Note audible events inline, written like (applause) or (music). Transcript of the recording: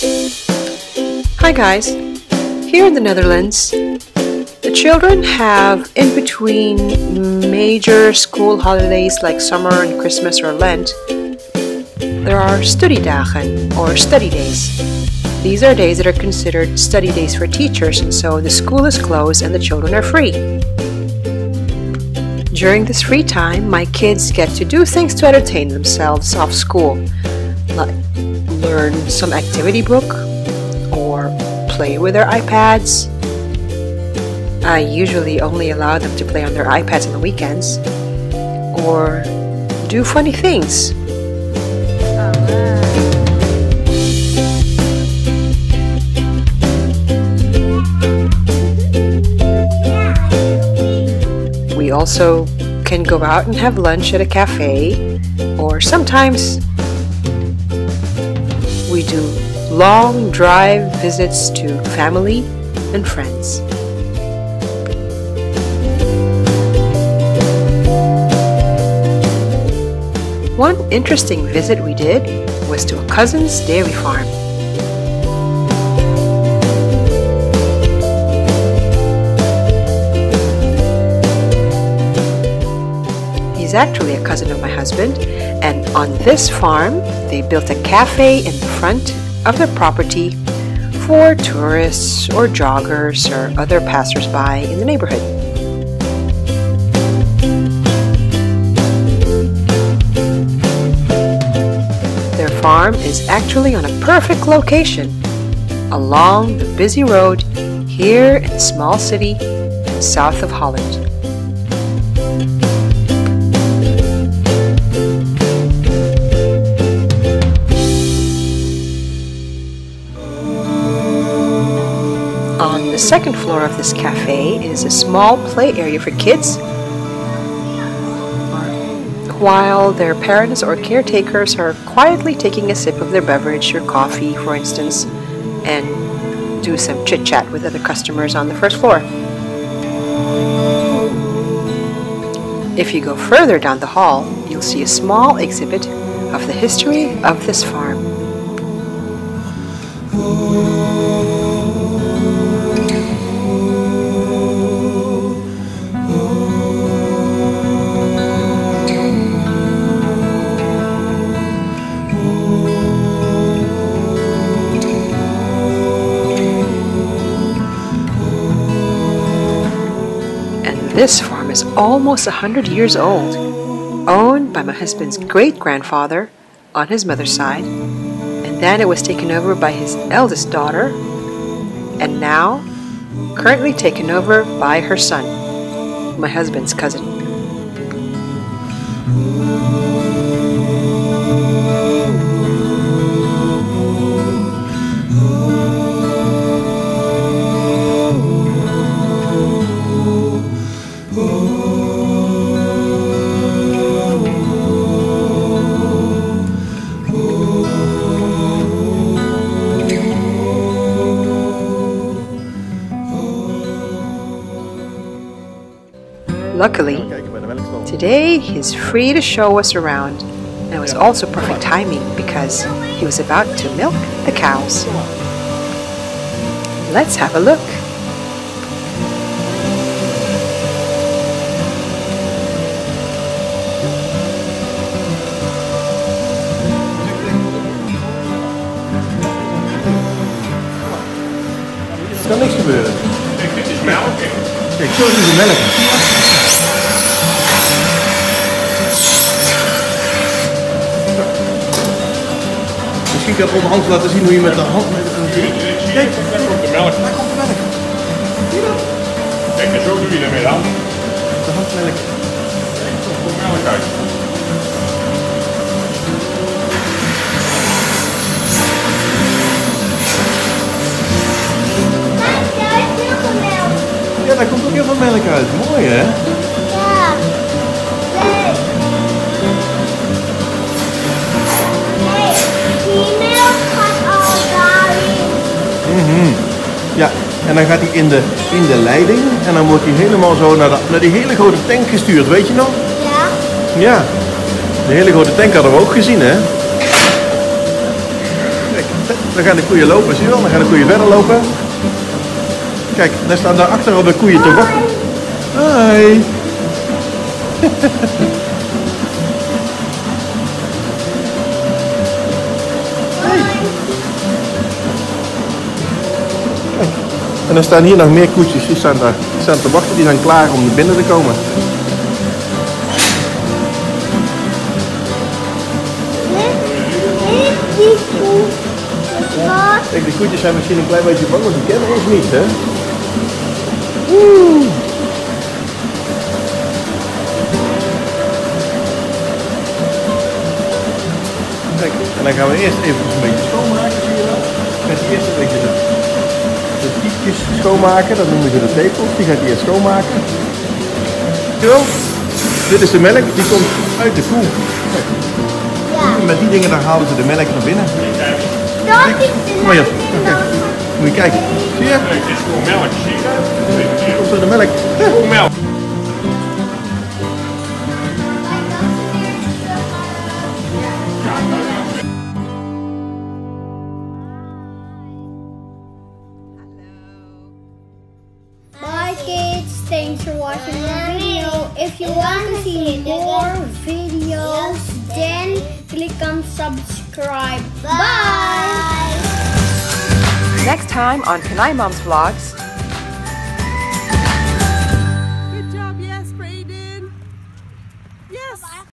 Hi guys! Here in the Netherlands, the children have in between major school holidays like summer and Christmas or Lent, there are studiedagen or study days. These are days that are considered study days for teachers and so the school is closed and the children are free. During this free time, my kids get to do things to entertain themselves off school, like learn some activity book or play with their iPads. I usually only allow them to play on their iPads on the weekends or do funny things. We also can go out and have lunch at a cafe, or sometimes do long drive visits to family and friends. One interesting visit we did was to a cousin's dairy farm. He's actually a cousin of my husband, and on this farm, they built a cafe in the front of their property for tourists or joggers or other passersby in the neighborhood. Their farm is actually on a perfect location along the busy road here in a small city south of Holland. Second floor of this cafe is a small play area for kids, while their parents or caretakers are quietly taking a sip of their beverage or coffee, for instance, and do some chit chat with other customers on the first floor. If you go further down the hall, you'll see a small exhibit of the history of this farm. This farm is almost a hundred years old, owned by my husband's great grandfather on his mother's side, and then it was taken over by his eldest daughter, and now currently taken over by her son, my husband's cousin. Luckily, Kijken bij de melkstal. today he's free to show us around, and it was also perfect timing because he was about to milk the cows. Let's have a look. Er kan niks gebeuren. Dit is melk. Kijk, zo doen melken. Misschien kan ik op hand laten zien hoe je met de hand... Kijk, Daar komt de melk. daar komt de melk. Zie je dat? Kijk, en zo doe je ermee aan. De handmelk. Er komt melk uit. Ja, daar komt ook heel veel melk uit. Mooi, hè? En dan gaat hij in de, in de leiding en dan wordt hij helemaal zo naar, de, naar die hele grote tank gestuurd, weet je nog? Ja. Ja, de hele grote tank hadden we ook gezien, hè? Kijk, Dan gaan de koeien lopen, zie je wel? Dan gaan de koeien verder lopen. Kijk, dan staan daar achter al de koeien te wachten. Hoi. (laughs) Dan staan hier nog meer koetjes, die staan daar die te wachten, die zijn klaar om binnen te komen. Kijk, de koetjes zijn misschien een klein beetje bang, want die kennen ons niet, hè? Kijk, en dan gaan we eerst even een beetje schoonmaken, zie je wel? Met eerst een beetje de, de piepjes schoonmaken, dat noemen ze de tepels. Die gaat hij eerst schoonmaken. Wel? Dit is de melk, die komt uit de koe. Kijk, Ja. met die dingen daar halen ze de melk naar binnen. Dat is de. Moet je kijken. Zie je? Het is gewoon melk, zie je komt er de melk. Gewoon thanks for watching the video. If you want to see more videos, then click on subscribe. Bye! Next time on Pinay Mom's Vlogs,